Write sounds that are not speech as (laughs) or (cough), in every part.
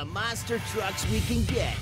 the monster trucks we can get.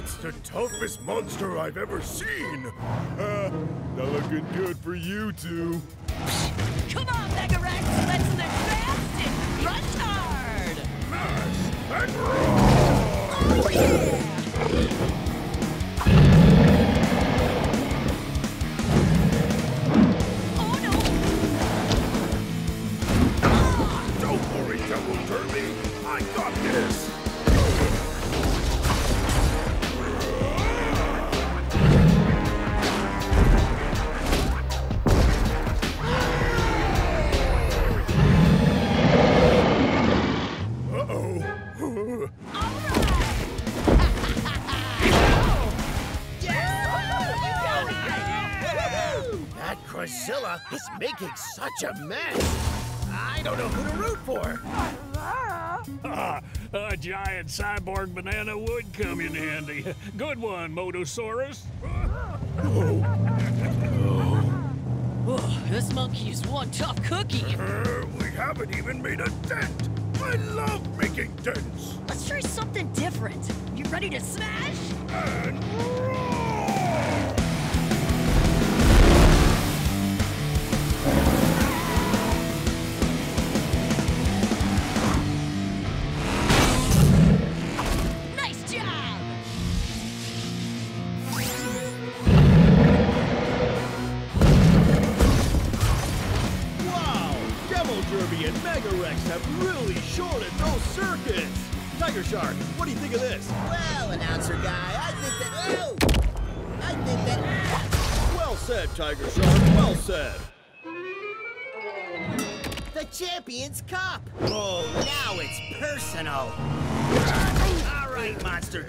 That's the toughest monster I've ever seen. Uh, not looking good for you two. Come on, Mega Wrex, let's fast and rush hard! Smash and roll! Oh yeah! Such a mess. I don't know who to root for. Ah, (laughs) a giant cyborg banana would come in handy. Good one, Motosaurus. (laughs) Oh, this monkey is one tough cookie. Uh, we haven't even made a dent. I love making dents. Let's try something different. You ready to smash? And roar!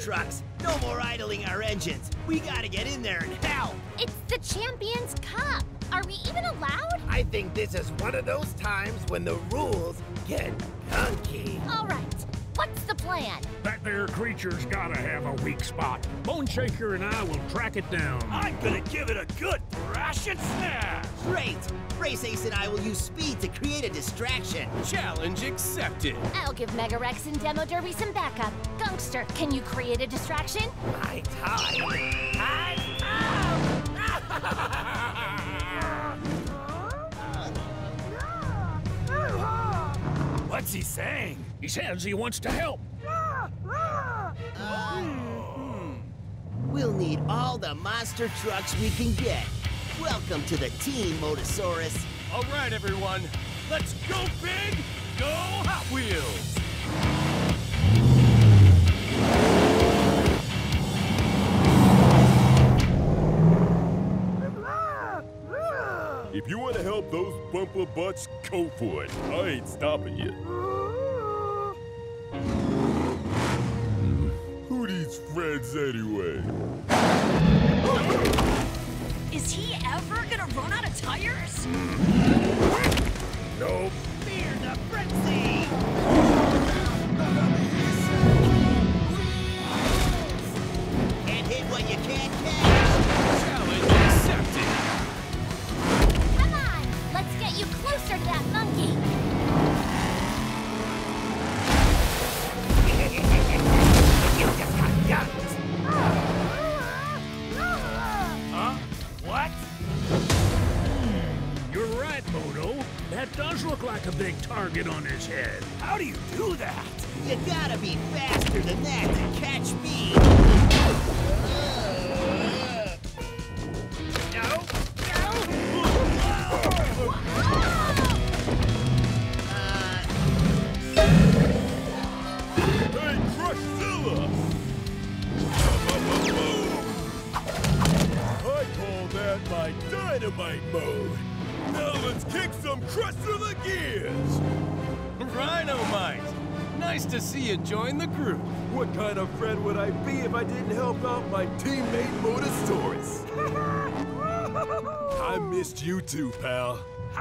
Trucks, no more idling our engines. We gotta get in there and help! It's the Champions Cup. Are we even allowed? I think this is one of those times when the rules get gunky. All right. What's the plan? That there creature's gotta have a weak spot. Bone Shaker and I will track it down. I'm gonna give it a good thrash and smash. Great! Race Ace and I will use speed to create a distraction. Challenge accepted! I'll give Mega Wrex and Demo Derby some backup. Gunkster, can you create a distraction? High tide! (laughs) What's he saying? He says he wants to help. Mm-hmm. We'll need all the monster trucks we can get. Welcome to the team, Motosaurus. All right, everyone, let's go big, go Hot Wheels! If you want to help those bumper butts, go for it. I ain't stopping you. Needs friends anyway? Is he ever gonna run out of tires? Nope. Fear the frenzy! Can't hit what you can't catch. Target on his head. How do you do that? You gotta be faster than that to catch me.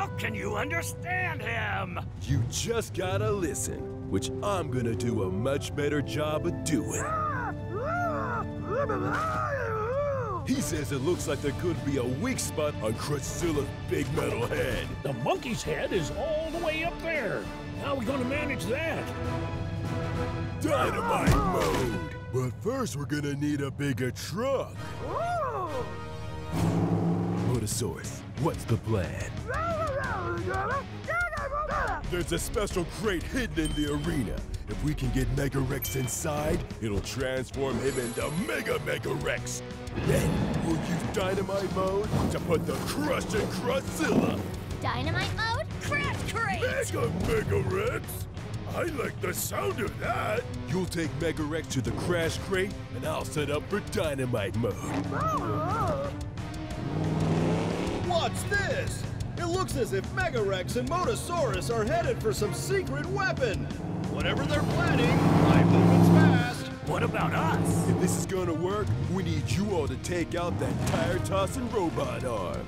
How can you understand him? You just gotta listen, which I'm gonna do a much better job of doing. He says it looks like there could be a weak spot on Crushzilla's big metal head. The monkey's head is all the way up there. How are we gonna manage that? Dynamite mode! But first we're gonna need a bigger truck. Motosaurus, what's the plan? There's a special crate hidden in the arena. If we can get Mega Wrex inside, it'll transform him into Mega Mega Wrex. Then we'll use Dynamite mode to put the Crush in Crushzilla. Dynamite mode? Crash crate! Mega Mega Wrex? I like the sound of that. You'll take Mega Wrex to the Crash Crate, and I'll set up for Dynamite mode. What's this? It looks as if Mega Wrex and Motosaurus are headed for some secret weapon. Whatever they're planning, my movement's fast. What about us? If this is gonna work, we need you all to take out that tire-tossing robot arm.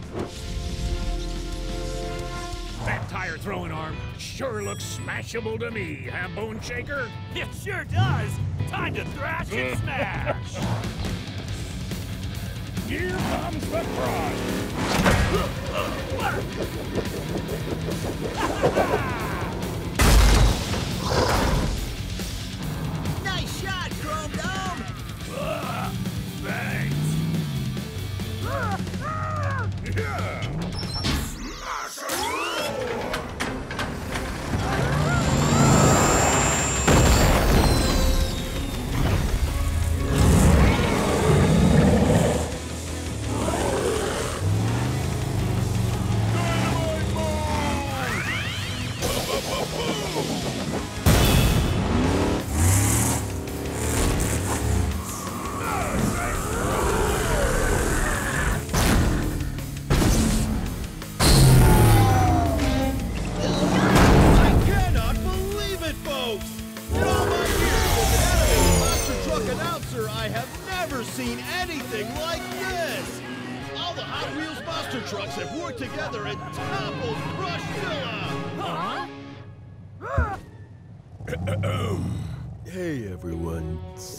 That tire throwing arm sure looks smashable to me, huh, Bone Shaker? It sure does. Time to thrash and (laughs) smash. Here comes the crush. nice shot, Chrome Dome. Ah, thanks. Ah, ah. I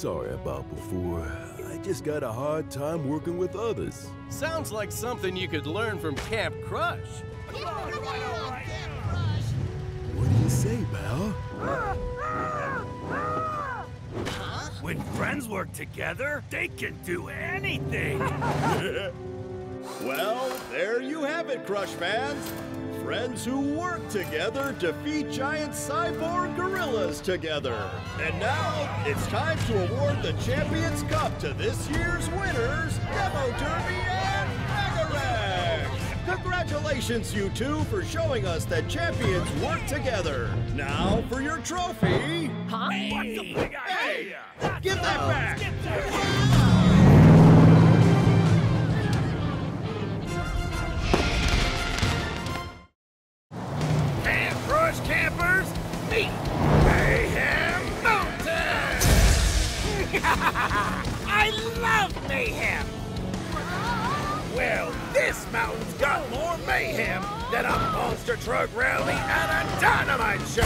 sorry about before. I just got a hard time working with others. Sounds like something you could learn from Camp Crush. What do you say, pal? When friends work together, they can do anything. (laughs) Well, there you have it, Crush fans! Friends who work together defeat giant cyborg gorillas together. And now, it's time to award the Champions Cup to this year's winners, Demo Derby and Mega Wrex! Congratulations, you two, for showing us that champions work together. Now for your trophy. Huh? Big idea? Give that back! Campers, Mayhem Mountain! I love mayhem! Well, this mountain's got more mayhem than a monster truck rally and a dynamite show!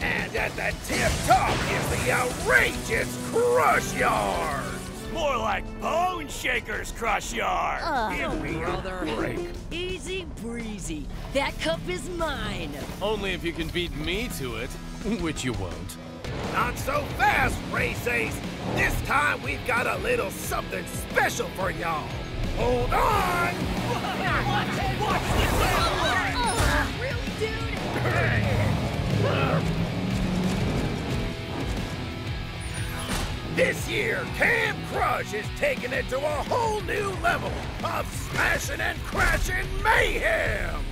And at the tip top is the outrageous Crush Yard! More like Bone Shaker's Crush Yard. Give me a break. Easy breezy. That cup is mine. Only if you can beat me to it, (laughs) which you won't. Not so fast, Race Ace! This time we've got a little something special for y'all! Hold on! What? What's this? Really, dude? This year, Camp Crush is taking it to a whole new level of smashing and crashing mayhem!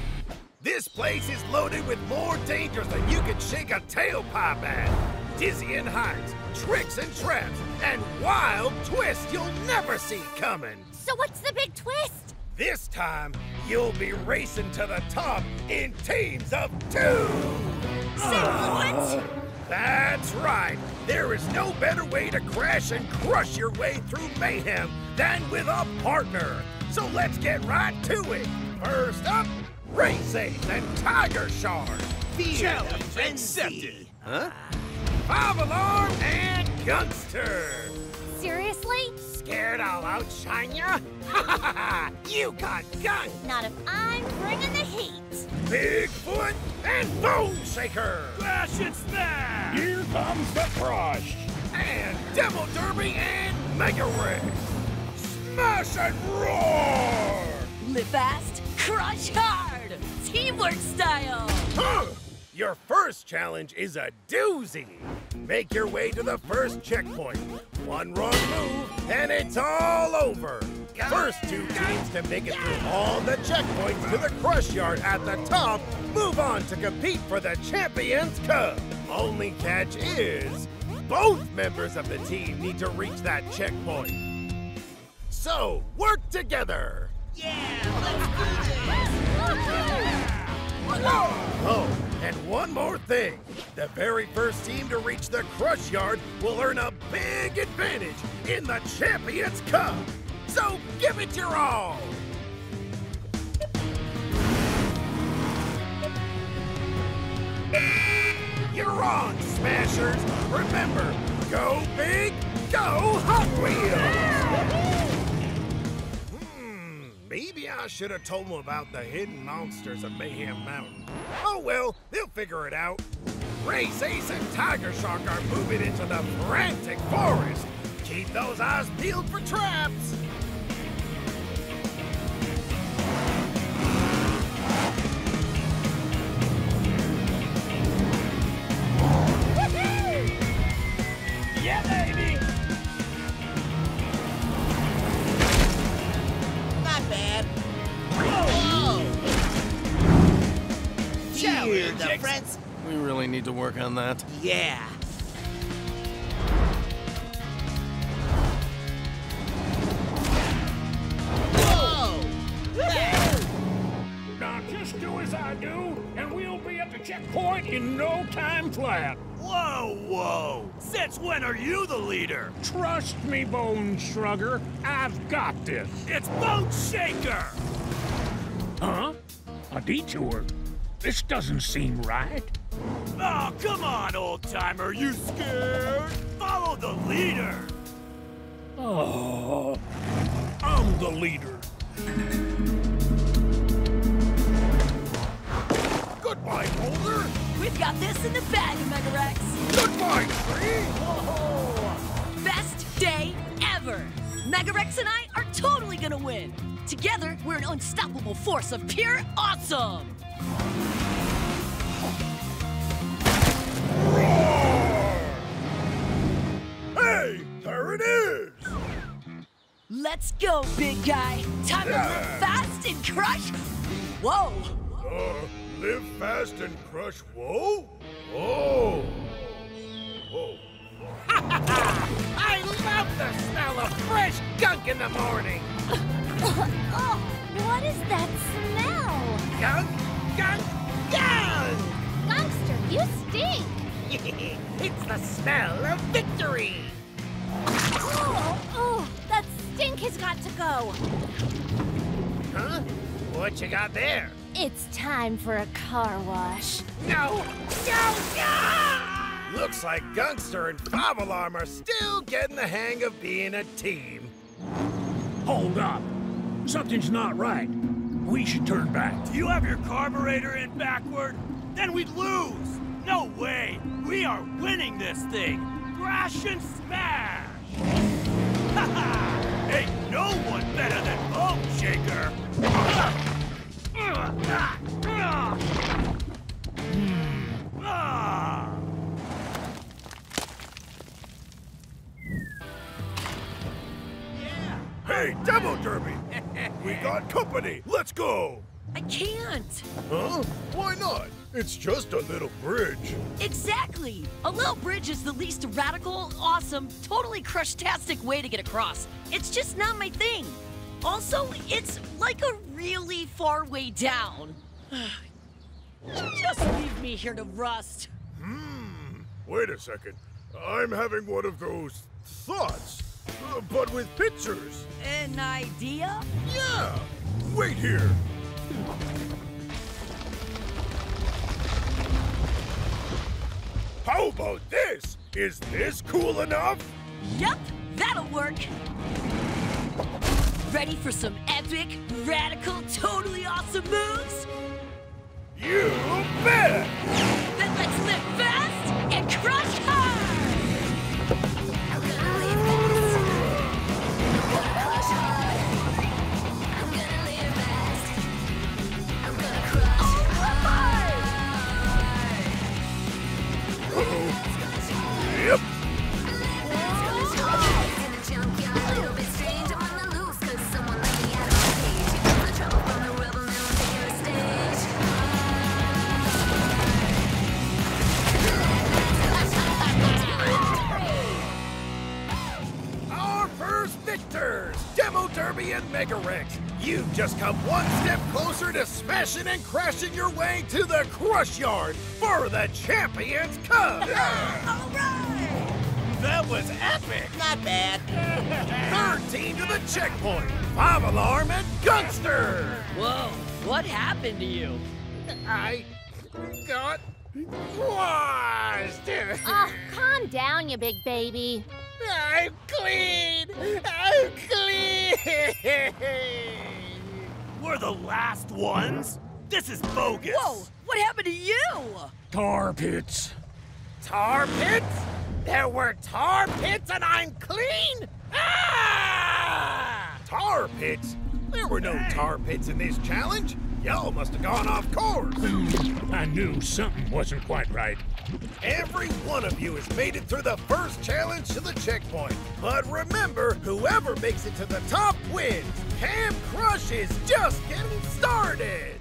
This place is loaded with more dangers than you can shake a tailpipe at. Dizzying heights, tricks and traps, and wild twists you'll never see coming. So what's the big twist? This time, you'll be racing to the top in teams of two! Say what? That's right! There is no better way to crash and crush your way through mayhem than with a partner! So let's get right to it! First up, Race Ace and Tiger Shark! Fear Challenge the accepted. Huh? Five Alarm and Gunkster! Seriously? Scared I'll outshine ya? Ha ha ha ha! You got gun! Not if I'm bringing the heat. Bigfoot and Bone Shaker! Crash and smash! Here comes the crush! And Demo Derby and Mega Wrex! Smash and roar! Live fast, crush hard! Teamwork style! Huh! Your first challenge is a doozy. Make your way to the first checkpoint. One wrong move, and it's all over. First two teams to make it through all the checkpoints to the crush yard at the top move on to compete for the Champions Cup. Only catch is, both members of the team need to reach that checkpoint. So, work together. Oh, and one more thing. The very first team to reach the Crush Yard will earn a big advantage in the Champions Cup. So give it your all. You're on, Smashers. Remember, go big, go Hot Wheels. Maybe I should have told them about the hidden monsters of Mayhem Mountain. Oh well, they'll figure it out. Race Ace and Tiger Shark are moving into the frantic forest. Keep those eyes peeled for traps. Really need to work on that. Yeah. Whoa! Now just do as I do, and we'll be at the checkpoint in no time flat. Whoa, whoa! Since when are you the leader? Trust me, Bone Shrugger, I've got this. It's Bone Shaker! Huh? A detour? This doesn't seem right. Oh, come on, old timer, you scared? Follow the leader! Oh, I'm the leader. Goodbye, Boulder! We've got this in the bag, Mega Wrex! Goodbye, Tree! Best day ever! Mega Wrex and I are totally gonna win! Together, we're an unstoppable force of pure awesome! Let's go, big guy! Time to live fast and crush! Whoa! Uh, live fast and crush whoa? Whoa! Whoa. (laughs) I love the smell of fresh gunk in the morning! oh, what is that smell? Gunk, gunk, gunk! Gunkster, you stink! (laughs) it's the smell of victory! Oh, oh, that stink has got to go. Huh? What you got there? It's time for a car wash. No! No! No! Looks like Gunkster and Five Alarm are still getting the hang of being a team. Hold up. Something's not right. We should turn back. Do you have your carburetor in backward? Then we'd lose! No way! We are winning this thing! Crash and smash! Ha (laughs) ha! Ain't no one better than Bone Shaker! Ah! Hey, Demo Derby! (laughs) we got company! Let's go! I can't! Huh? Why not? It's just a little bridge. Exactly! A little bridge is the least radical, awesome, totally crush-tastic way to get across. It's just not my thing. Also, it's like a really far way down. (sighs) Just leave me here to rust. Hmm. Wait a second. I'm having one of those thoughts, uh, but with pictures. An idea? Yeah! Wait here. How about this? Is this cool enough? Yep, that'll work. Ready for some epic, radical, totally awesome moves? You bet! Then let's live fast and crush and crashing your way to the Crush Yard for the Champions Cup. (laughs) That was epic. Not bad. (laughs) Third team to the checkpoint, Five Alarm and Gunkster. Whoa, what happened to you? I got washed. Oh, calm down, you big baby. I'm clean. I'm clean. (laughs) We're the last ones? This is bogus! Whoa, what happened to you? Tar pits. Tar pits? There were tar pits and I'm clean? Ah! Tar pits? There were no tar pits in this challenge. Y'all must have gone off course. I knew something wasn't quite right. Every one of you has made it through the first challenge to the checkpoint. But remember, whoever makes it to the top wins. Camp Crush is just getting started.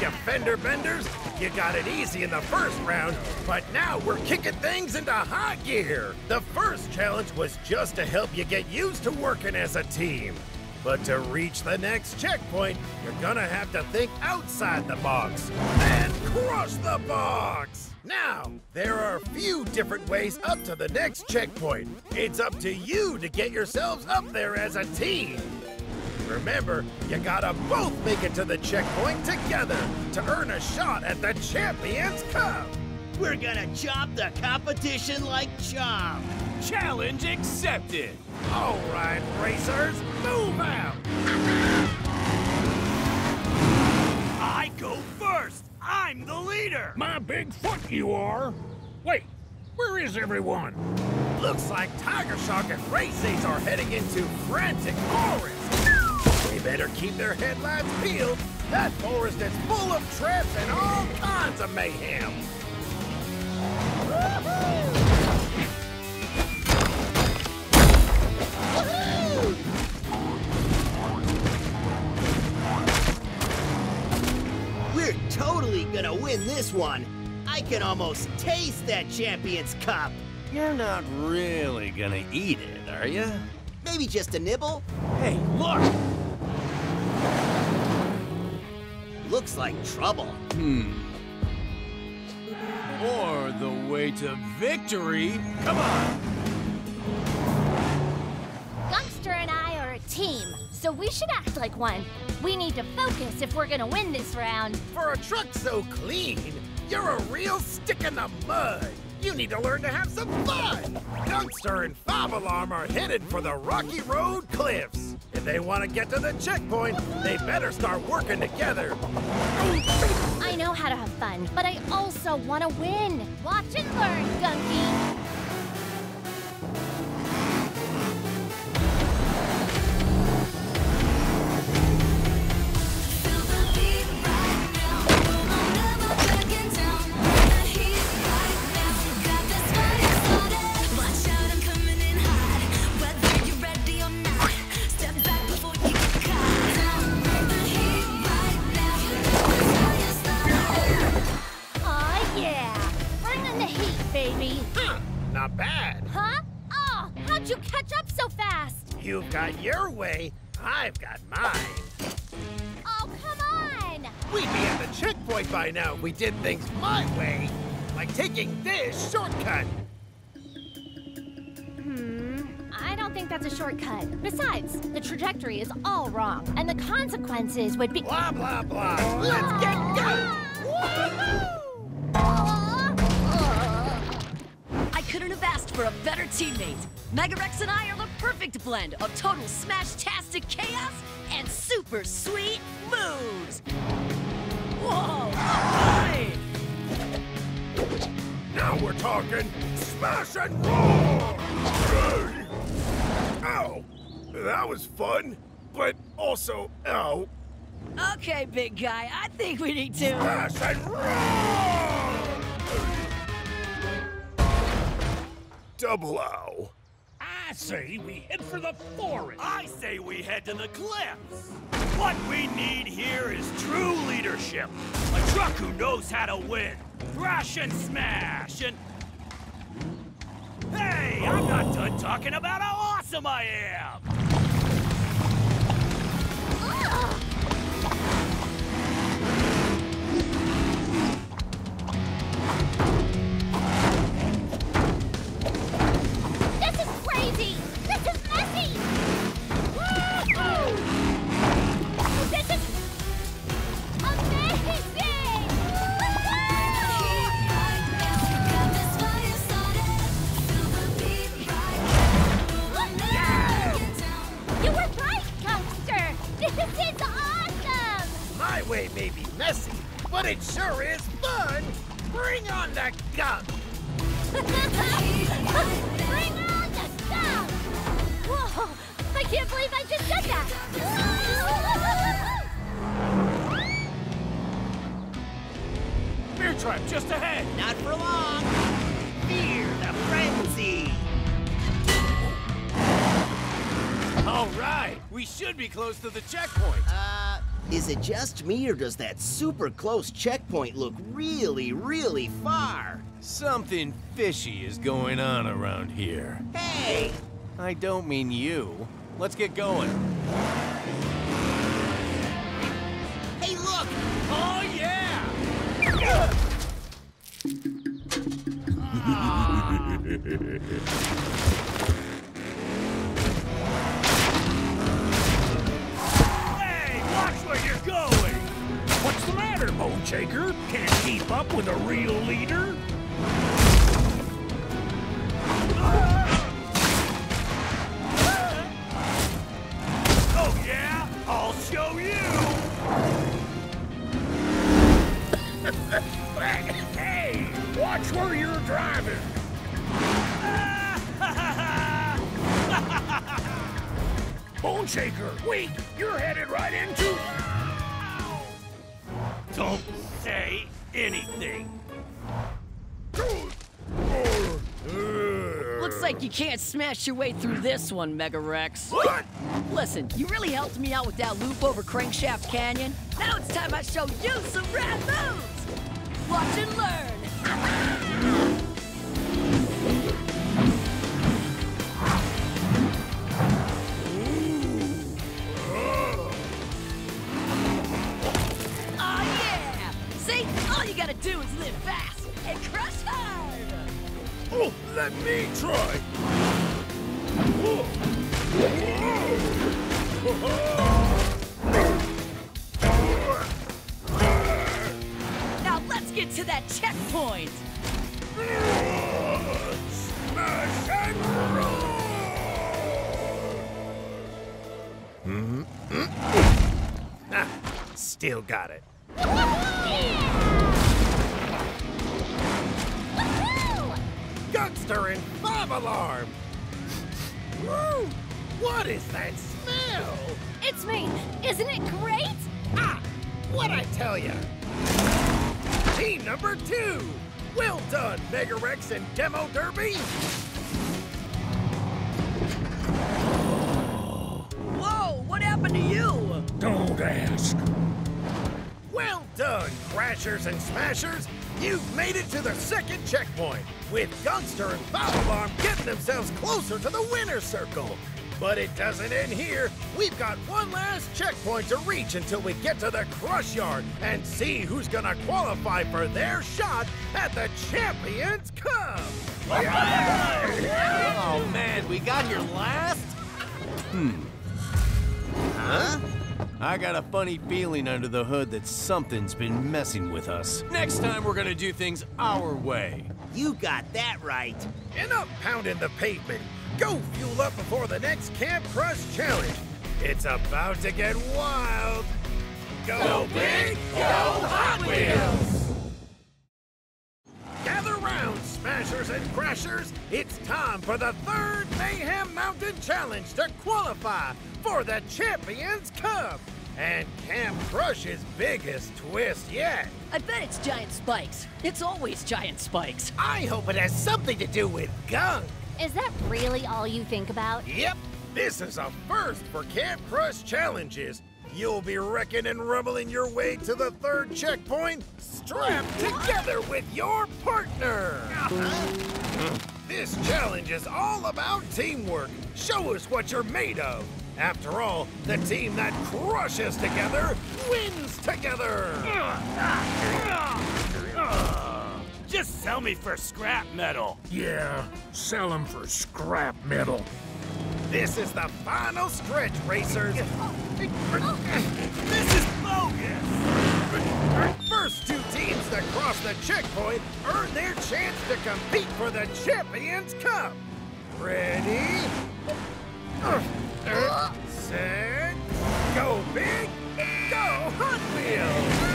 You fender benders. You got it easy in the first round, but now we're kicking things into high gear. The first challenge was just to help you get used to working as a team. But to reach the next checkpoint, you're gonna have to think outside the box and crush the box. Now, there are a few different ways up to the next checkpoint. It's up to you to get yourselves up there as a team. Remember, you gotta both make it to the checkpoint together to earn a shot at the Champions Cup. We're gonna chop the competition like chop. Challenge accepted! All right, racers, move out. I go first! I'm the leader! My big foot you are. Wait, where is everyone? Looks like Tiger Shark and Race Ace are heading into frantic forest. Better keep their headlights peeled. That forest is full of traps and all kinds of mayhem. We're totally gonna win this one. I can almost taste that Champions Cup. You're not really gonna eat it, are you? Maybe just a nibble? Hey, look! Looks like trouble. Hmm. Or the way to victory. Come on! Gunkster and I are a team, so we should act like one. We need to focus if we're gonna win this round. For a truck so clean, you're a real stick in the mud. You need to learn to have some fun. Gunkster and Five Alarm are headed for the Rocky Road Cliffs. If they want to get to the checkpoint, they better start working together. I know how to have fun, but I also want to win. Watch and learn, Gunky. We did things my way. Like taking this shortcut. Hmm, I don't think that's a shortcut. Besides, the trajectory is all wrong, and the consequences would be. Blah, blah, blah. Let's get going! I couldn't have asked for a better teammate. Mega Wrex and I are the perfect blend of total smash-tastic chaos and super sweet moves. Whoa! Now we're talking smash and roll! Ow! That was fun, but also, ow. Okay, big guy, I think we need to... Smash and roll! Double ow. I say we head for the forest. I say we head to the cliffs. What we need here is true leadership. A truck who knows how to win. Crash and smash and... Hey, I'm not done talking about how awesome I am. Messy, but it sure is fun! Bring on the gunk! Bring on the stuff! Whoa! I can't believe I just did that! Bear trap just ahead. Not for long. Fear the frenzy. All right, we should be close to the checkpoint. Uh, is it just me or does that super close checkpoint look really, really far? Something fishy is going on around here. Hey! I don't mean you. Let's get going. Hey, look! Oh, yeah! Hey, (laughs) (laughs) matter, Bone Shaker? Can't keep up with a real leader? Oh yeah? I'll show you! hey, watch where you're driving. (laughs) Bone Shaker, wait! You're can't smash your way through this one, Mega Wrex. What? Listen, you really helped me out with that loop over Crankshaft Canyon. Now it's time I show you some rad moves! Watch and learn! Oh yeah! See? All you gotta do is live fast and crush! Oh, let me try! Now let's get to that checkpoint! Smash and roll! Ah, still got it. (laughs) Gunkster and bomb alarm! Woo! What is that smell? It's me! Isn't it great? Ah! What'd I tell ya? Team number two! Well done, Mega Wrex and Demo Derby! Whoa, what happened to you? Don't ask. Well done, Crashers and Smashers! You've made it to the second checkpoint, with Gunkster and Foul getting themselves closer to the winner's circle. But it doesn't end here. We've got one last checkpoint to reach until we get to the Crush Yard and see who's gonna qualify for their shot at the Champions Cup. Oh man, we got here last? Hmm. Huh? I got a funny feeling under the hood that something's been messing with us. Next time we're gonna do things our way. You got that right. Enough pounding the pavement. Go fuel up before the next Camp Crush Challenge. It's about to get wild. Go big, go Hot Wheels! Gather Smashers and Crashers. It's time for the third Mayhem Mountain Challenge to qualify for the Champions Cup. And Camp Crush's biggest twist yet. I bet it's giant spikes. It's always giant spikes. I hope it has something to do with gunk. Is that really all you think about? Yep, this is a first for Camp Crush challenges. You'll be wrecking and rumbling your way to the third checkpoint, strapped together with your partner. (laughs) This challenge is all about teamwork. Show us what you're made of. After all, the team that crushes together wins together. (laughs) Just sell me for scrap metal. Yeah, sell them for scrap metal. This is the final stretch, racers. This is bogus! First two teams that cross the checkpoint earn their chance to compete for the Champions Cup. Ready? Set, go big, go Hot Wheels!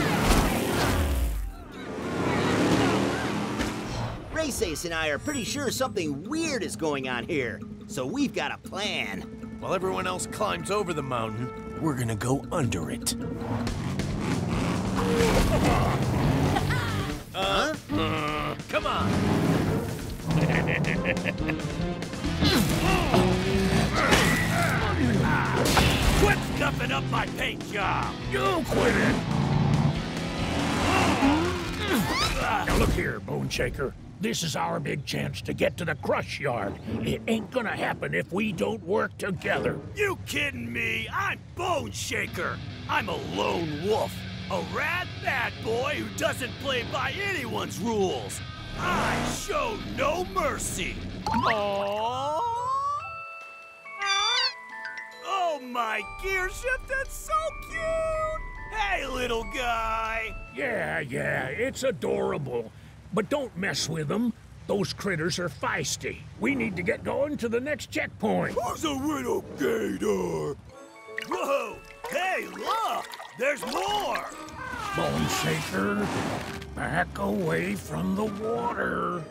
Race Ace and I are pretty sure something weird is going on here. So we've got a plan. While everyone else climbs over the mountain, we're gonna go under it. Huh? Come on! Quit scuffing up my paint job! You quit it! Now look here, Bone Shaker. This is our big chance to get to the crush yard. It ain't gonna happen if we don't work together. You kidding me? I'm Bone Shaker. I'm a lone wolf. A rad bad boy who doesn't play by anyone's rules. I show no mercy. Aww. Oh my gear shift, that's so cute! Hey, little guy! Yeah, yeah, it's adorable. But don't mess with them. Those critters are feisty. We need to get going to the next checkpoint. Who's a little gator? Whoa! Hey, look! There's more! Bone Shaker, back away from the water.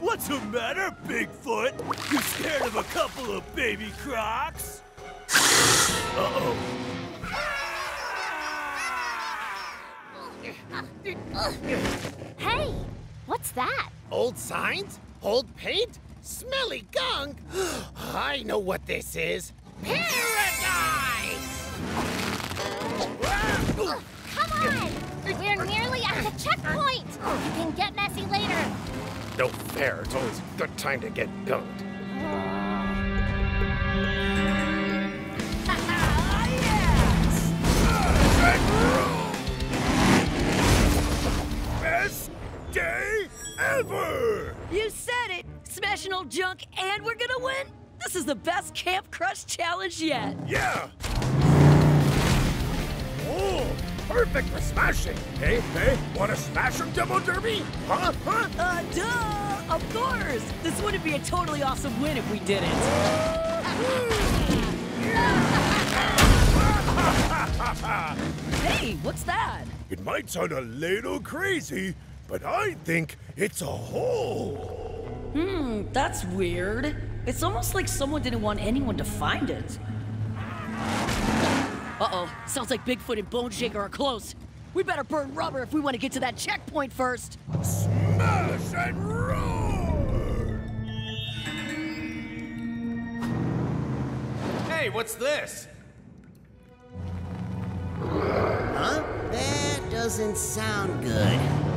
What's the matter, Bigfoot? You scared of a couple of baby crocs? Uh-oh. Hey, what's that? Old signs? Old paint? Smelly gunk? (gasps) I know what this is. Paradise! Come on! We're nearly at the checkpoint! We can get messy later. No fair. It's always a good time to get gunked. (laughs) Best day ever! You said it! Smashing old junk and we're gonna win? This is the best Camp Crush challenge yet! Yeah! Oh, perfect for smashing. Hey, hey, wanna smash him, Demo Derby? Huh? Huh? Uh, duh! Of course! This wouldn't be a totally awesome win if we didn't. (laughs) hey, what's that? It might sound a little crazy, but I think it's a hole. Hmm, that's weird. It's almost like someone didn't want anyone to find it. Uh-oh, sounds like Bigfoot and Bone Shaker are close. We better burn rubber if we want to get to that checkpoint first. Smash and roar! Hey, what's this? Huh? That doesn't sound good.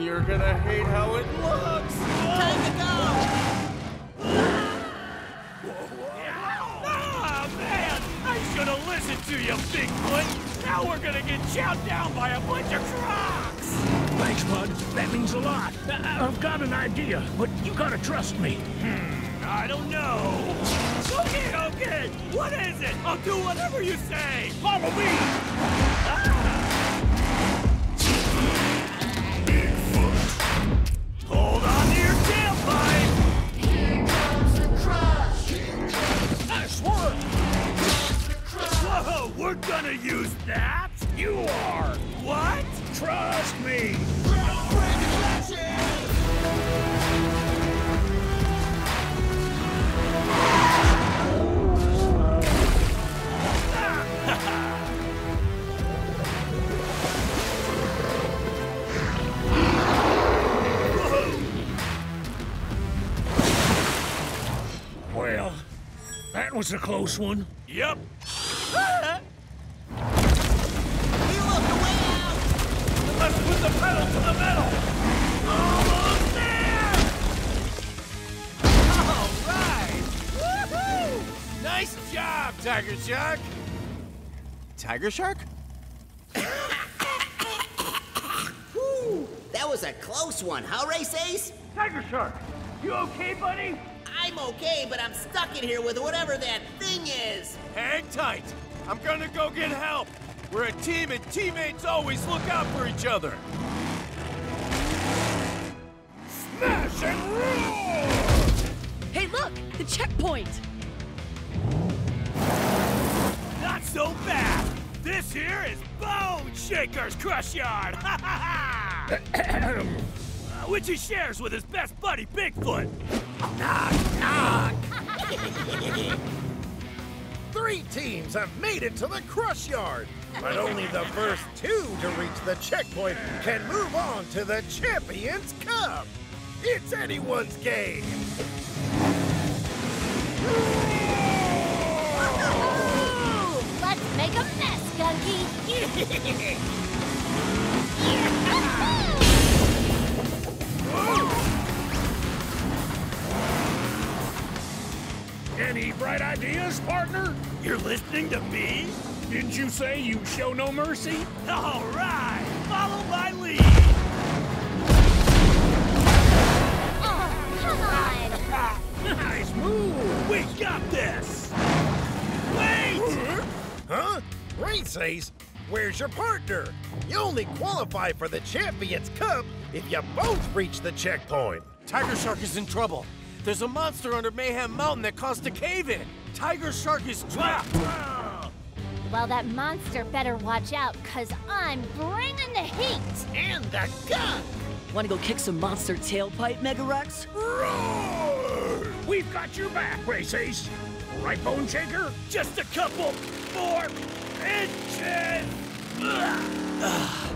You're gonna hate how it looks. Time to go! Ah, man! I should have listened to you, Bigfoot! Now we're gonna get chowed down by a bunch of trucks! Thanks, bud. That means a lot. I- I've got an idea, but you gotta trust me. Hmm, I don't know. Okay, okay. What is it? I'll do whatever you say. Follow me. Hold We're gonna use that? You are! What? Trust me! (laughs) Well, that was a close one. Yep. Shark. Tiger Shark? Whew, that was a close one, huh, Race Ace? Tiger Shark, you okay, buddy? I'm okay, but I'm stuck in here with whatever that thing is. Hang tight. I'm gonna go get help. We're a team and teammates always look out for each other. Smash and roll! Hey, look! The checkpoint! So bad. This here is Bone Shaker's Crush Yard. Ha ha ha! Uh, Which he shares with his best buddy Bigfoot. Knock, knock! (laughs) Three teams have made it to the Crush Yard, but only the first two to reach the checkpoint can move on to the Champions Cup. It's anyone's game. Ooh, let's make a mess, Gunky. Any bright ideas, partner? You're listening to me? Didn't you say you show no mercy? (laughs) All right, follow my lead. Oh, come on. (laughs) Nice move! We got this. Wait! Huh? Race Ace, where's your partner? You only qualify for the Champions Cup if you both reach the checkpoint. Tiger Shark is in trouble. There's a monster under Mayhem Mountain that caused a cave-in. Tiger Shark is trapped. Well, that monster better watch out, cause I'm bringing the heat. And the gun! Wanna go kick some monster tailpipe, Mega Wrex? Roar! We've got your back, Race Ace. Right, Bone Shaker? Just a couple more inches. (sighs)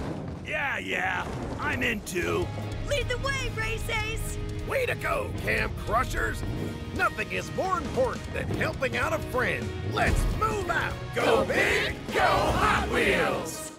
Yeah, yeah, I'm in too. Lead the way, Race Ace! Way to go, Camp Crushers! Nothing is more important than helping out a friend. Let's move out! Go big, go Hot Wheels!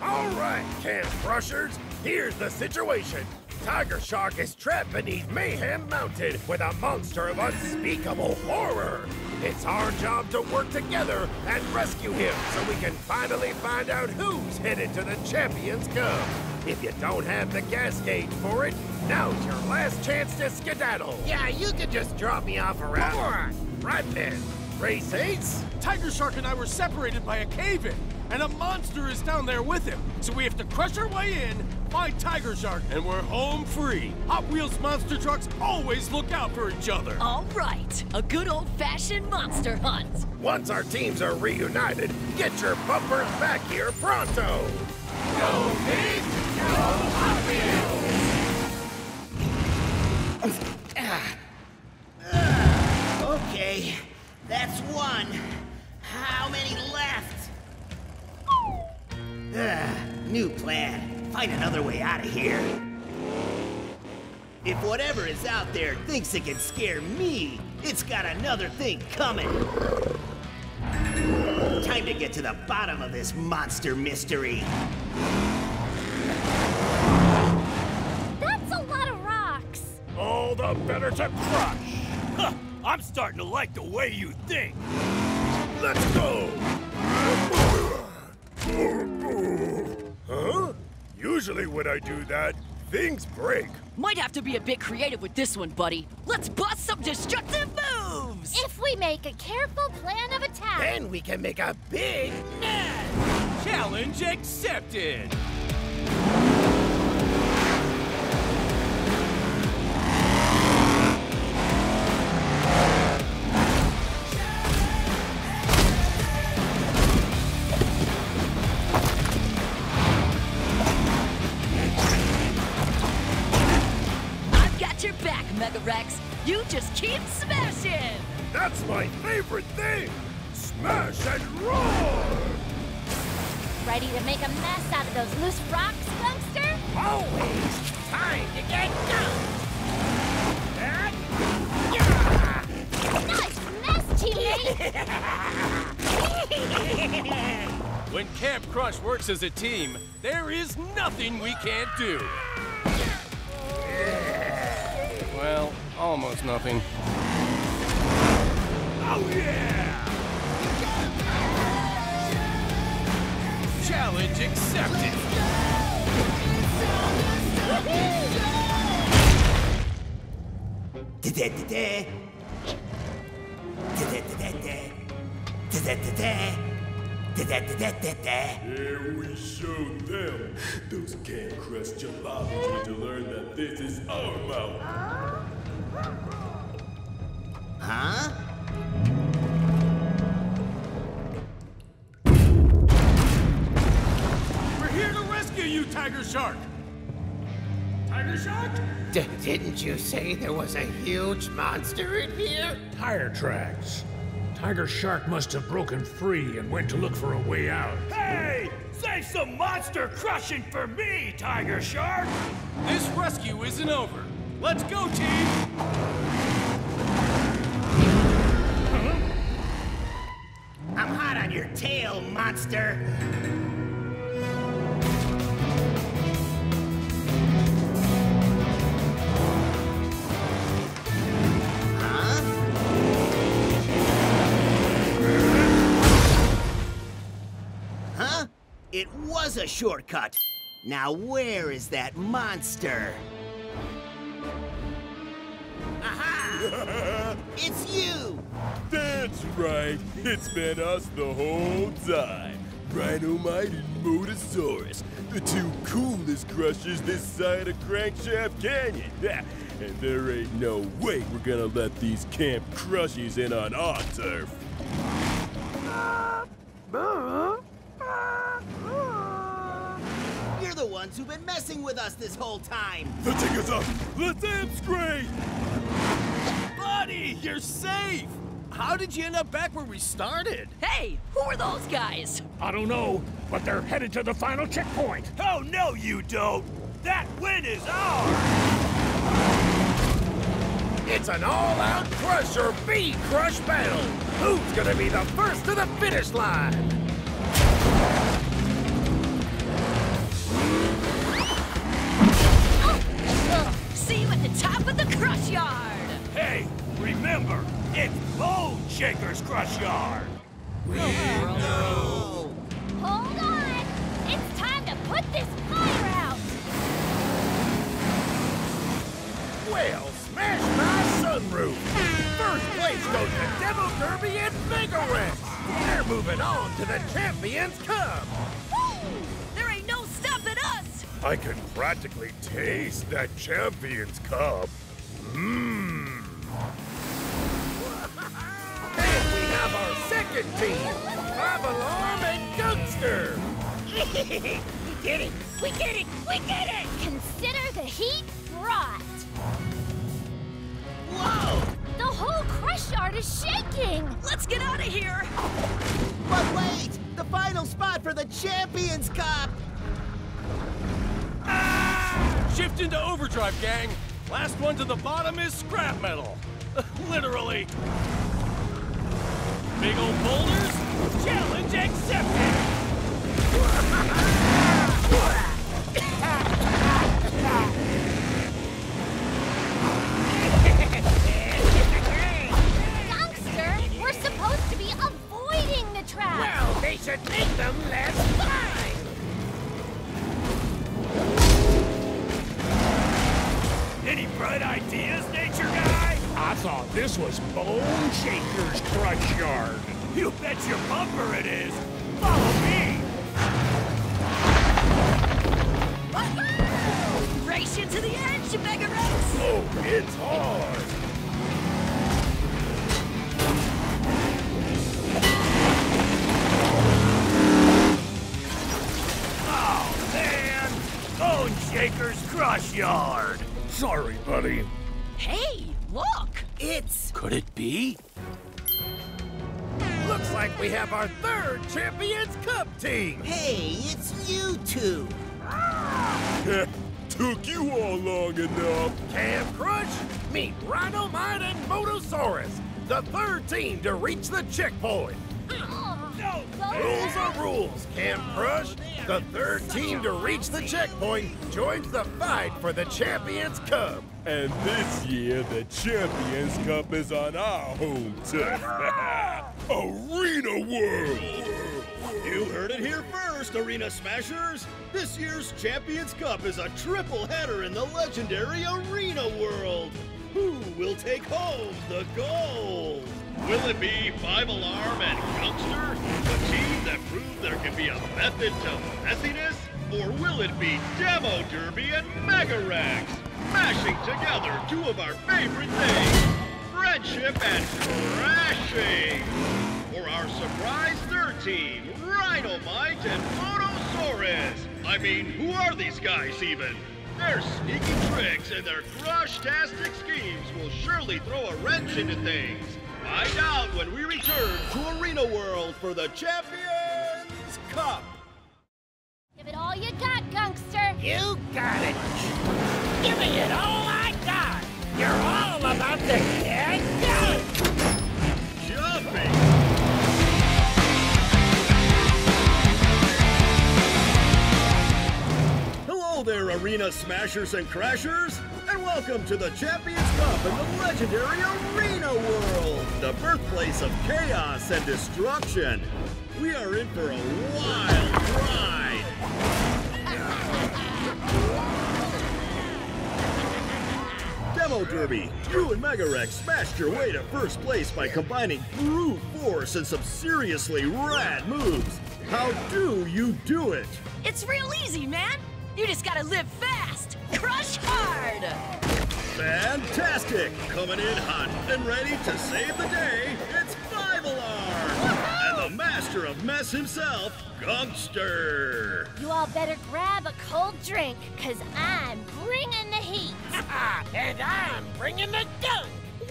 All right, Camp Crushers, here's the situation. Tiger Shark is trapped beneath Mayhem Mountain with a monster of unspeakable horror. It's our job to work together and rescue him so we can finally find out who's headed to the Champions Cup. If you don't have the gas gauge for it, now's your last chance to skedaddle. Yeah, you can just drop me off around. All right, right then. Race Ace? Tiger Shark and I were separated by a cave-in, and a monster is down there with him. So we have to crush our way in, find Tiger Shark, and we're home free. Hot Wheels monster trucks always look out for each other. All right, a good old-fashioned monster hunt. Once our teams are reunited, get your bumpers back here pronto! Go big, go Hot (sighs) Okay, that's one. How many left? Ugh, new plan. Find another way out of here. If whatever is out there thinks it can scare me, it's got another thing coming. Time to get to the bottom of this monster mystery. That's a lot of rocks. All the better to crush. Huh, I'm starting to like the way you think. Let's go! Huh? Usually when I do that, things break. Might have to be a bit creative with this one, buddy. Let's bust some destructive moves! If we make a careful plan of attack. Then we can make a big mess! Challenge accepted! Those loose rocks, Gunkster? Always time to get dumped! Nice mess, teammate! (laughs) When Camp Crush works as a team, there is nothing we can't do. Well, almost nothing. Oh yeah! Here we show them. Those Camp Crush jalopes need to learn that this is our mountain. Huh? Shark! Tiger Shark? D- didn't you say there was a huge monster in here? Tire tracks. Tiger Shark must have broken free and went to look for a way out. Hey! Save some monster crushing for me, Tiger Shark! This rescue isn't over. Let's go, team! I'm hot on your tail, monster. Was a shortcut. Now where is that monster? Aha! (laughs) it's you! That's right. It's been us the whole time. Rhinomite and Motosaurus, the two coolest crushers this side of Crankshaft Canyon. (laughs) And there ain't no way we're gonna let these camp crushies in on our turf. Uh, You're the ones who've been messing with us this whole time. The ticket's up. Let's amscrate. Buddy, you're safe! How did you end up back where we started? Hey, who are those guys? I don't know, but they're headed to the final checkpoint. Oh, no, you don't! That win is ours! It's an all-out crush or be crush battle. Who's gonna be the first to the finish line? At the top of the crush yard! Hey, remember, it's Bone Shaker's Crush Yard! We know! Hold on! It's time to put this fire out! Well, smash my sunroof. First place goes to Demo Derby and Rex. They're moving on to the Champions Cup. I can practically taste that Champions Cup. Mmm. And we have our second team, Avalon and Gunkster. (laughs) we did it! We did it! We did it! Consider the heat brought! Whoa! The whole crush yard is shaking! Let's get out of here! But wait! The final spot for the Champions Cup! Shift into overdrive, gang. Last one to the bottom is scrap metal. (laughs) Literally. Big old boulders? Challenge accepted! Gunkster, we're supposed to be avoiding the trap! Well, they should make them less fun! Any bright ideas, nature guy? I thought this was Bone Shaker's crush yard. You bet your bumper it is. Follow me. Race you to the edge, Mega Wrex! Oh, it's hard! Oh, man. Bone Shaker's Crush Yard. Sorry, buddy. Hey, look! It's Could it be? Looks like we have our third Champions Cup team! hey, it's you two. (laughs) Took you all long enough. Camp Crush, meet Rhino Rhinomite and Motosaurus, the third team to reach the checkpoint. No, Rules are rules, Camp Crush. The third team to reach the checkpoint joins the fight for the Champions Cup. And this year, the Champions Cup is on our home turf. (laughs) Arena World! You heard it here first, Arena Smashers! This year's Champions Cup is a triple header in the legendary Arena World! Who will take home the gold? Will it be Five Alarm and Gunkster, the team that proved there can be a method to messiness? Or will it be Demo Derby and Mega Wrex, mashing together two of our favorite things, friendship and crashing? Or our surprise third team, Rhinomite and Motosaurus. I mean, who are these guys even? Their sneaky tricks and their crush-tastic schemes will surely throw a wrench into things. Find out when we return to Arena World for the Champions Cup. Give it all you got, Gunkster. You got it. Give me it all I got. You're all about to get There, Arena Smashers and Crashers, and welcome to the Champions Cup in the legendary Arena World, the birthplace of chaos and destruction. We are in for a wild ride. Demo Derby, you and Mega Wrex smashed your way to first place by combining brute force and some seriously rad moves. How do you do it? It's real easy, man! You just gotta live fast! Crush hard! Fantastic! Coming in hot and ready to save the day, it's Five Alarm! And the master of mess himself, Gunkster! You all better grab a cold drink, cause I'm bringing the heat. (laughs) and I'm bringing the gunk. (laughs)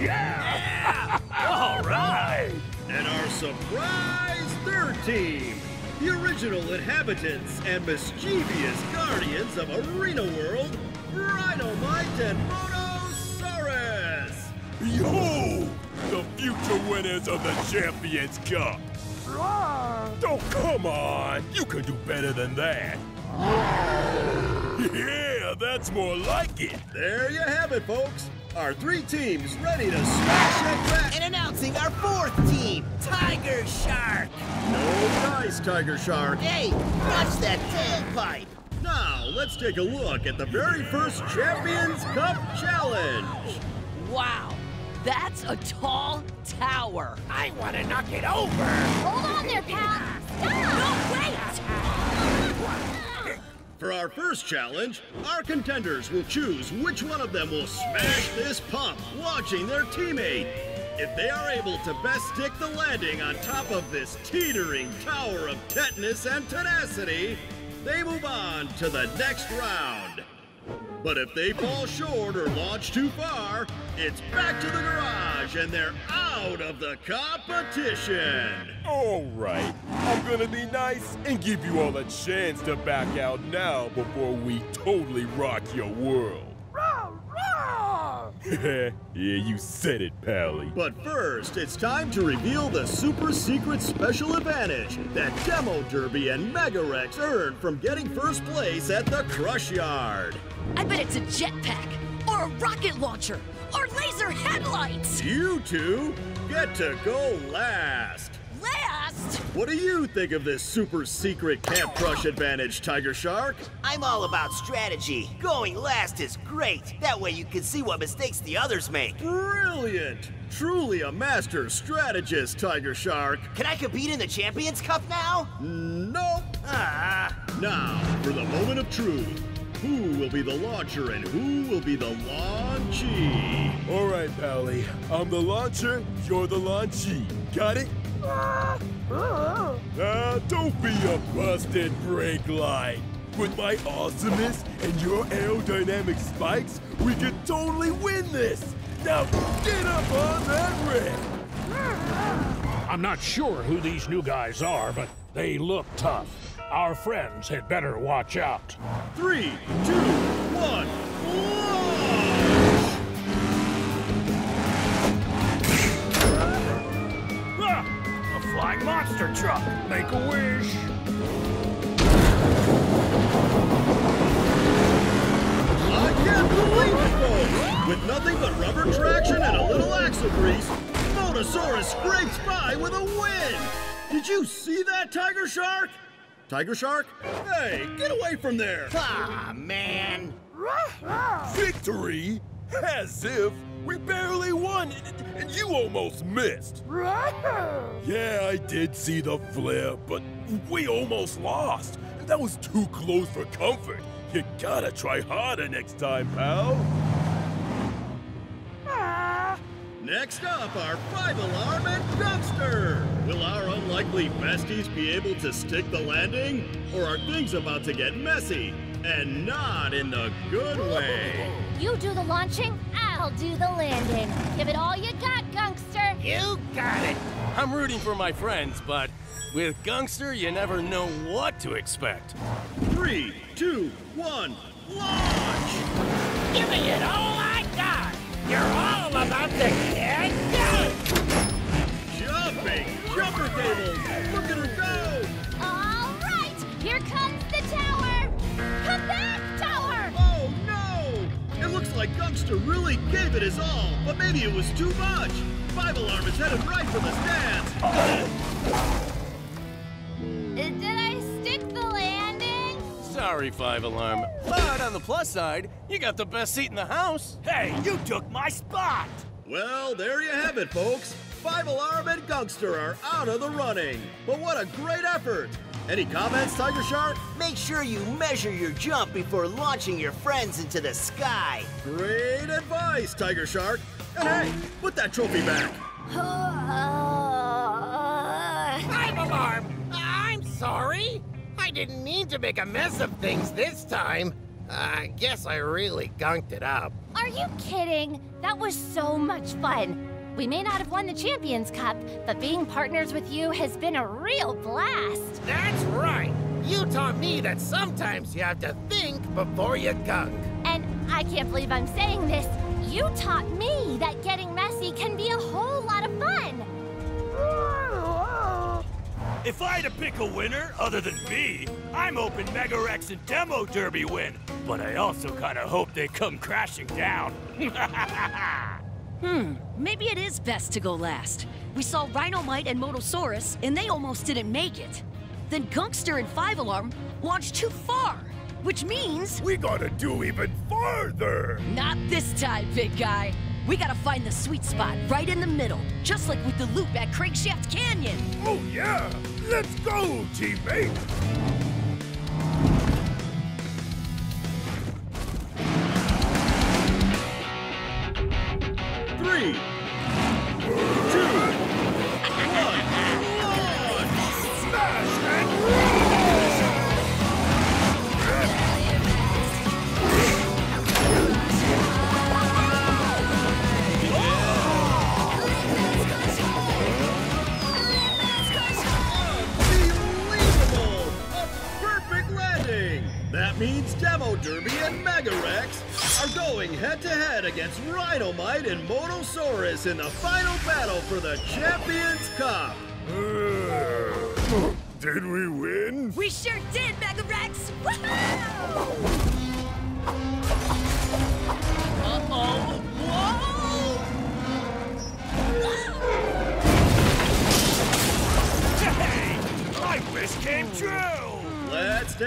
Yeah! (laughs) All right. And our surprise third team, the original inhabitants and mischievous guardians of Arena World, Rhinomite and Motosaurus! Yo! The future winners of the Champions Cup! Oh, come on! You can do better than that! Yeah, that's more like it! There you have it, folks. Our three teams ready to smash and crash. And announcing our fourth team, Tiger Shark. No dice, Tiger Shark. Hey, watch that tailpipe. Now, let's take a look at the very first Champions Cup Challenge. Wow, that's a tall tower. I want to knock it over. Hold on there, pal. No, wait! For our first challenge, our contenders will choose which one of them will smash this pump, launching their teammate. If they are able to best stick the landing on top of this teetering tower of tetanus and tenacity, they move on to the next round. But if they fall short or launch too far, it's back to the garage and they're out of the competition. Alright, I'm gonna be nice and give you all a chance to back out now before we totally rock your world. (laughs) yeah, you said it, Pally. But first, it's time to reveal the super secret special advantage that Demo Derby and Mega Wrex earned from getting first place at the Crush Yard. I bet it's a jetpack, or a rocket launcher, or laser headlights! You two get to go last. Last? What do you think of this super secret Camp Crush advantage, Tiger Shark? I'm all about strategy. Going last is great. That way you can see what mistakes the others make. Brilliant! Truly a master strategist, Tiger Shark. Can I compete in the Champions Cup now? Nope. Ah. Now, for the moment of truth. Who will be the launcher and who will be the launchee? All right, Pally. I'm the launcher, you're the launchee. Got it? Ah, don't be a busted brake light. With my awesomeness and your aerodynamic spikes, we could totally win this. Now get up on that red. I'm not sure who these new guys are, but they look tough. Our friends had better watch out. Three, two, one, launch! Ah, a flying monster truck. Make a wish. I can't believe it, folks! With nothing but rubber traction and a little axle grease, Motosaurus scrapes by with a win! Did you see that, Tiger Shark? Tiger Shark? Hey, get away from there! Ah, man. Victory? As if we barely won, and you almost missed. Yeah, I did see the flare, but we almost lost. That was too close for comfort. You gotta try harder next time, pal. Next up, our five alarm and Gunkster! Will our unlikely besties be able to stick the landing? Or are things about to get messy? And not in the good way. You do the launching, I'll do the landing. Give it all you got, Gunkster. You got it. I'm rooting for my friends, but with Gunkster, you never know what to expect. Three, two, one, launch! Give me it all I got! You're all about to get done! Jumping! Jumper cables! Look at her go! All right, here comes the tower. Come back, tower. Oh no! It looks like Gunkster really gave it his all, but maybe it was too much. Five Alarm is headed right for the stands. Uh, Did I stick the landing? Sorry, Five Alarm. But on the plus side, you got the best seat in the house. Hey, you took my spot. Well, there you have it, folks. Five Alarm and Gunkster are out of the running. But what a great effort! Any comments, Tiger Shark? Make sure you measure your jump before launching your friends into the sky. Great advice, Tiger Shark. And hey, put that trophy back. (laughs) Five alarm! I'm sorry. I didn't mean to make a mess of things this time. I guess I really gunked it up. Are you kidding? That was so much fun. We may not have won the Champions Cup, but being partners with you has been a real blast. That's right. You taught me that sometimes you have to think before you gunk. And I can't believe I'm saying this. You taught me that getting messy can be a whole lot of fun. If I had to pick a winner other than me, I'm hoping Mega Wrex and Demo Derby win. But I also kind of hope they come crashing down. (laughs) Hmm, maybe it is best to go last. We saw Rhinomite and Motosaurus, and they almost didn't make it. Then Gunkster and Five Alarm launched too far, which means We gotta do even farther. not this time, big guy. We gotta find the sweet spot right in the middle, just like with the loop at Crankshaft Canyon. Oh, yeah. Let's go, teammate. Three, Derby and Mega Wrex are going head to head against Rhinomite and Motosaurus in the final battle for the Champions Cup. (laughs) Did we win? We sure did, Mega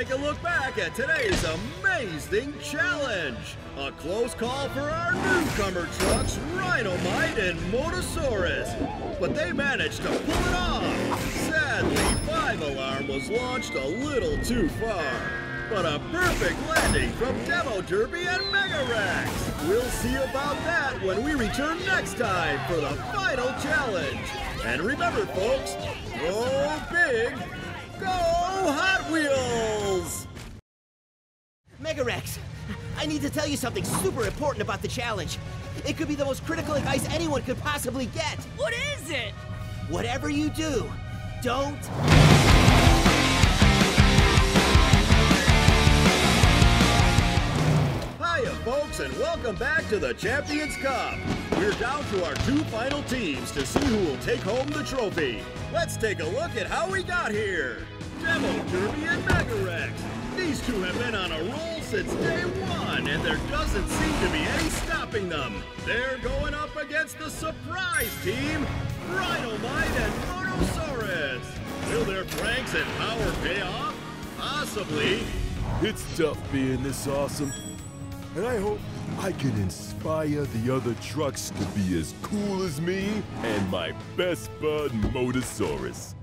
take a look back at today's amazing challenge. A close call for our newcomer trucks, Rhinomite and Motosaurus. But they managed to pull it off. Sadly, Five Alarm was launched a little too far. But a perfect landing from Demo Derby and Mega Wrex. We'll see about that when we return next time for the final challenge. And remember, folks, go big, go Hot Wheels! Mega Wrex, I need to tell you something super important about the challenge. It could be the most critical advice anyone could possibly get. What is it? Whatever you do, don't Hiya, folks, and welcome back to the Champions Cup. We're down to our two final teams to see who will take home the trophy. Let's take a look at how we got here. Demo Derby and Mega Wrex. These two have been on a roll since day one, and there doesn't seem to be any stopping them. They're going up against the surprise team, Rhinomite and Motosaurus. Will their pranks and power pay off? Possibly. It's tough being this awesome. And I hope I can inspire the other trucks to be as cool as me and my best bud Motosaurus.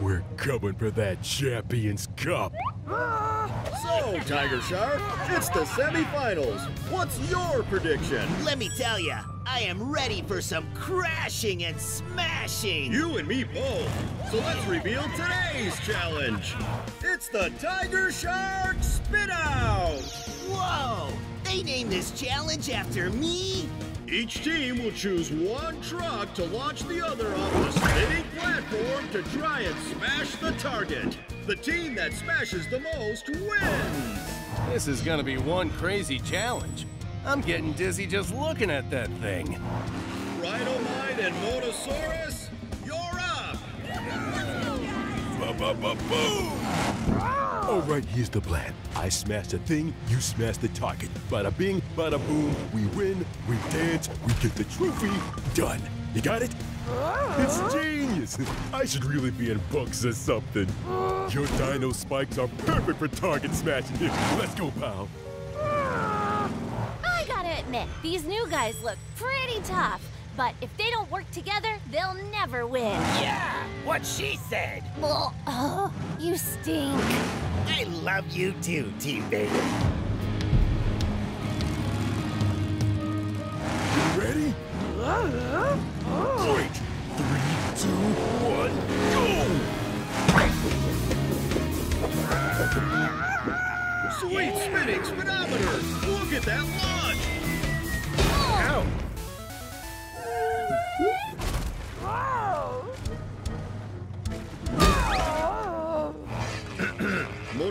We're coming for that Champions Cup. So, Tiger Shark, it's the semifinals. What's your prediction? let me tell you, I am ready for some crashing and smashing. You and me both. So let's reveal today's challenge. It's the Tiger Shark Spin Out. Whoa! They named this challenge after me? Each team will choose one truck to launch the other off the spinning platform to try and smash the target. The team that smashes the most wins. This is gonna be one crazy challenge. I'm getting dizzy just looking at that thing. Rhinomite and Motosaurus, Ba-ba-ba-boom! All right, here's the plan. I smash the thing, you smash the target. Bada bing, bada boom, we win, we dance, we get the trophy, done. You got it? It's genius! I should really be in books or something. Your dino spikes are perfect for target smashing. Let's go, pal. I gotta admit, these new guys look pretty tough. But if they don't work together, they'll never win. Yeah, what she said. Well, oh, you stink. I love you too, T-Baby. You ready? Great! Three, two, one, go! Sweet spinning speedometer. Look at that launch. Oh. Ow.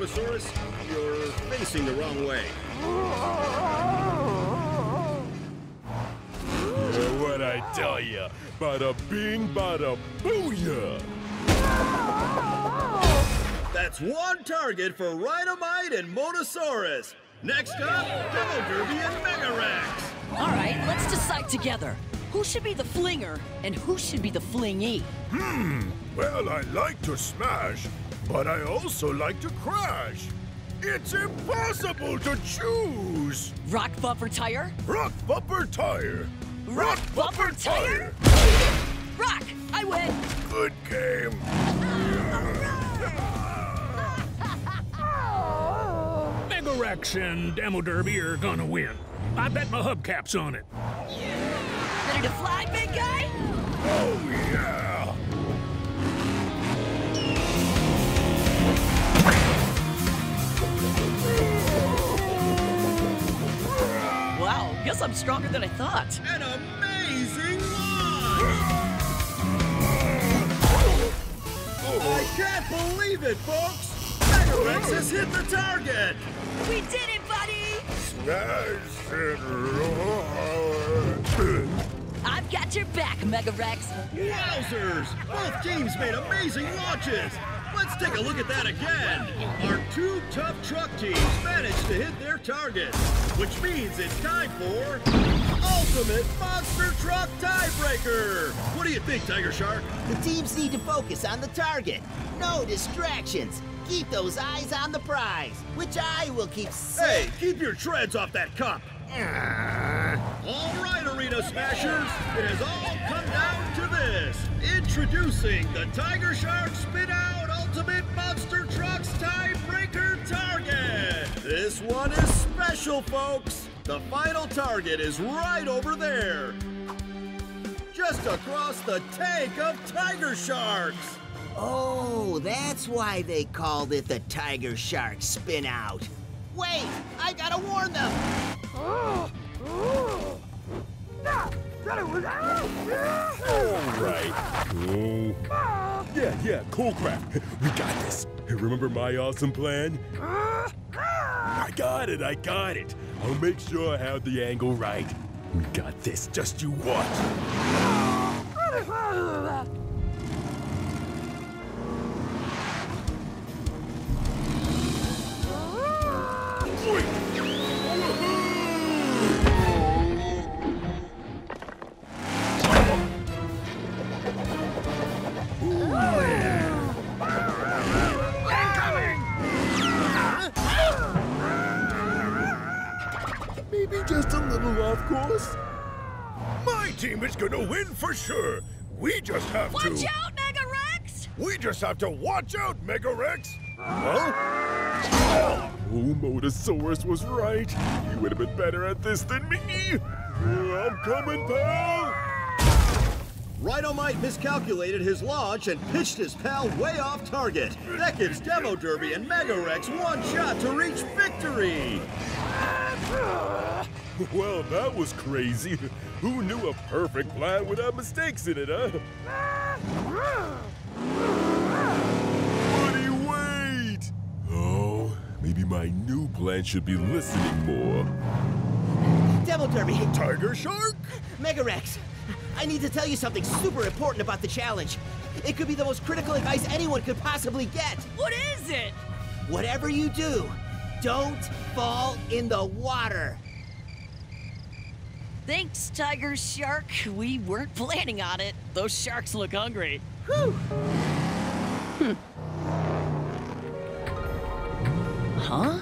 Motosaurus, you're facing the wrong way. What I tell ya? Bada bing, bada booyah! That's one target for Rhinomite and Motosaurus. Next up, Demo Derby and Mega Wrex. All right, let's decide together. Who should be the flinger and who should be the flingee? Hmm, well, I like to smash, but I also like to crash. It's impossible to choose. Rock bumper tire? Rock bumper tire. Rock bumper tire? Rock! I win! Good game. (laughs) Mega Wrex and Demo Derby are gonna win. I bet my hubcaps on it. Ready to fly, big guy? Oh, yeah. Guess I'm stronger than I thought. An amazing launch! I can't believe it, folks! Mega Wrex has hit the target! We did it, buddy! Smash and roll. I've got your back, Mega Wrex. Wowzers! Both teams made amazing launches! Let's take a look at that again. Our two tough truck teams managed to hit their targets, which means it's time for Ultimate Monster Truck Tiebreaker. What do you think, Tiger Shark? The teams need to focus on the target. No distractions. Keep those eyes on the prize, which I will keep Hey, keep your treads off that cup. All right, Arena Smashers, it has all come down to this. Introducing the Tiger Shark Spin Out Ultimate Monster Trucks Tiebreaker Target. This one is special, folks. The final target is right over there. Just across the tank of Tiger Sharks. Oh, that's why they called it the Tiger Shark Spin Out. Wait, I gotta warn them. All right. Cool. Yeah, yeah, cool crap. (laughs) We got this. Remember my awesome plan? (laughs) I got it, I got it. I'll make sure I have the angle right. We got this, just you watch. (laughs) We just have Watch to. Watch out, Mega Wrex! We just have to watch out, Mega Wrex. Huh? Oh, Motosaurus was right. You would have been better at this than me. I'm coming, pal. Rhinomite miscalculated his launch and pitched his pal way off target. That gives Demo Derby and Mega Wrex one shot to reach victory. (laughs) Well, that was crazy. Who knew a perfect plan would have mistakes in it, huh? Buddy, wait! Oh, maybe my new plan should be listening more. Demo Derby, Tiger Shark? Mega Wrex, I need to tell you something super important about the challenge. It could be the most critical advice anyone could possibly get. What is it? Whatever you do, don't fall in the water. Thanks, Tiger Shark. We weren't planning on it. Those sharks look hungry. Whew. Hmm. Huh?